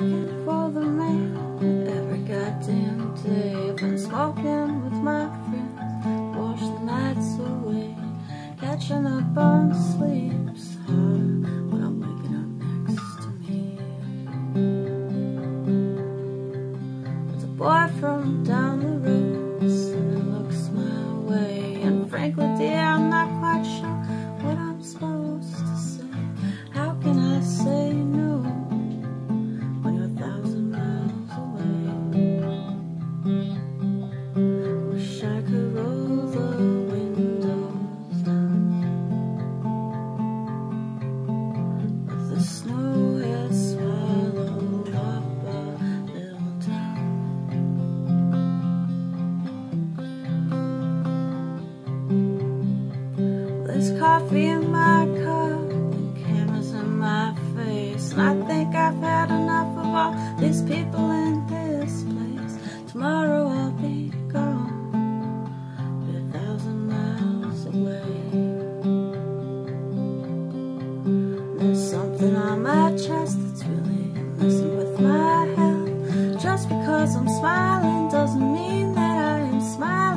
working for the man every goddamn day. Been smoking with my friends, wash the nights away, catching up on sleep's hard when I'm waking up next to me. There's a boy from down There's coffee in my cup and cameras in my face. And I think I've had enough of all these people in this place. Tomorrow I'll be gone, a thousand miles away. There's something on my chest that's really messing with my health. Just because I'm smiling doesn't mean that I am smiling.